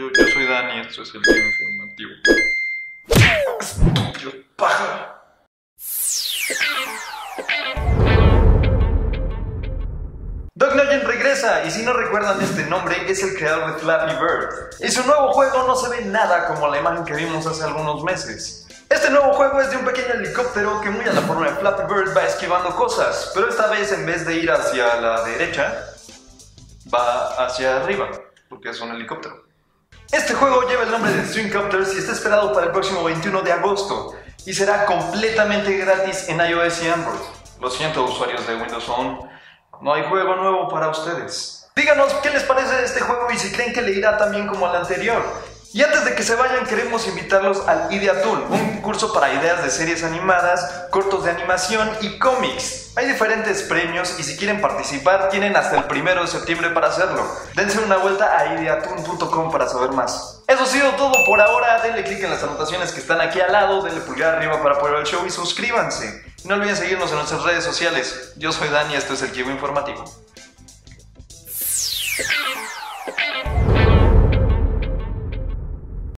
Yo, yo soy Dani, esto es el Club informativo. Estúpido pájaro. Doug Nugent regresa y si no recuerdan este nombre es el creador de Flappy Bird. Y su nuevo juego no se ve nada como la imagen que vimos hace algunos meses. Este nuevo juego es de un pequeño helicóptero que muy a la forma de Flappy Bird va esquivando cosas, pero esta vez en vez de ir hacia la derecha, va hacia arriba, porque es un helicóptero. Este juego lleva el nombre de Stringcopters y está esperado para el próximo 21 de agosto y será completamente gratis en iOS y Android. Lo siento usuarios de Windows Phone, no hay juego nuevo para ustedes. Díganos qué les parece este juego y si creen que le irá tan bien como al anterior. Y antes de que se vayan, queremos invitarlos al Idea un curso para ideas de series animadas, cortos de animación y cómics. Hay diferentes premios y si quieren participar, tienen hasta el primero de septiembre para hacerlo. Dense una vuelta a ideatoon.com para saber más. Eso ha sido todo por ahora. Denle click en las anotaciones que están aquí al lado, denle pulgar arriba para apoyar el show y suscríbanse. No olviden seguirnos en nuestras redes sociales. Yo soy Dani esto es el Kibo Informativo.